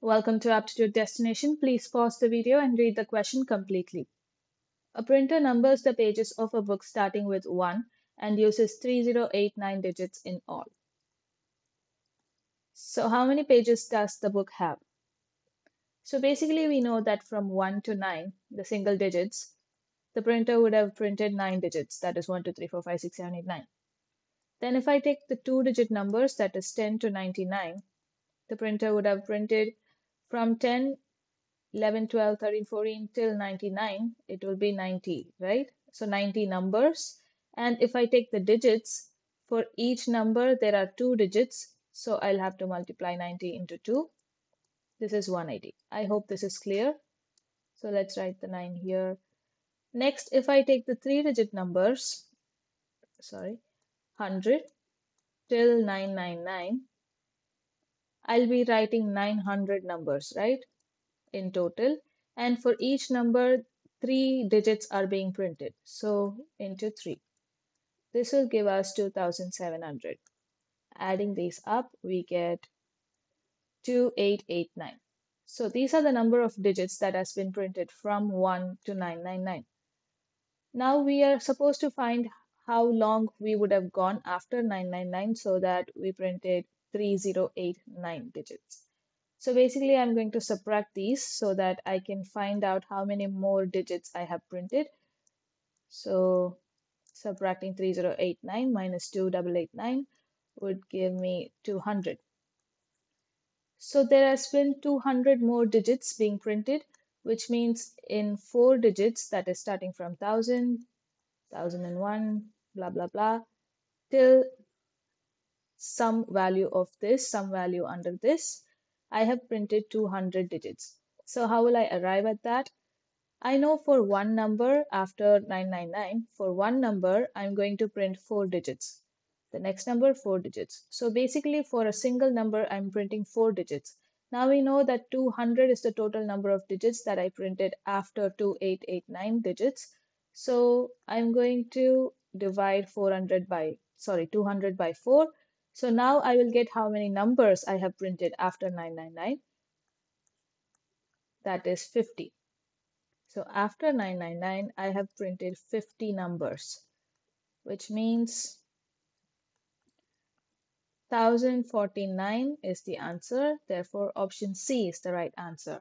Welcome to Aptitude Destination. Please pause the video and read the question completely. A printer numbers the pages of a book starting with 1 and uses 3089 digits in all. So how many pages does the book have? So basically we know that from 1 to 9, the single digits, the printer would have printed 9 digits, that is 1, 2, 3, 4, 5, 6, 7, 8, 9. Then if I take the two digit numbers, that is 10 to 99, the printer would have printed from 10, 11, 12, 13, 14 till 99, it will be 90, right? So 90 numbers. And if I take the digits, for each number, there are two digits. So I'll have to multiply 90 into 2. This is 180. I hope this is clear. So let's write the 9 here. Next, if I take the three digit numbers, sorry, 100 till 999, I'll be writing 900 numbers, right, in total. And for each number, three digits are being printed. So into 3. This will give us 2700. Adding these up, we get 2889. So these are the number of digits that has been printed from 1 to 999. Now we are supposed to find how long we would have gone after 999 so that we printed 3089 digits. So basically I'm going to subtract these so that I can find out how many more digits I have printed. So subtracting 3089 minus 2889 would give me 200. So there has been 200 more digits being printed, which means in four digits, that is starting from 1000, 1001, blah, blah, blah, till some value of this, some value under this, I have printed 200 digits. So how will I arrive at that? I know for one number after 999, for one number, I'm going to print four digits. The next number, four digits. So basically for a single number, I'm printing four digits. Now we know that 200 is the total number of digits that I printed after 2889 digits. So I'm going to divide 400 by, sorry, 200 by 4 so now I will get how many numbers I have printed after 999. That is 50. So after 999, I have printed 50 numbers, which means 1049 is the answer. Therefore, option C is the right answer.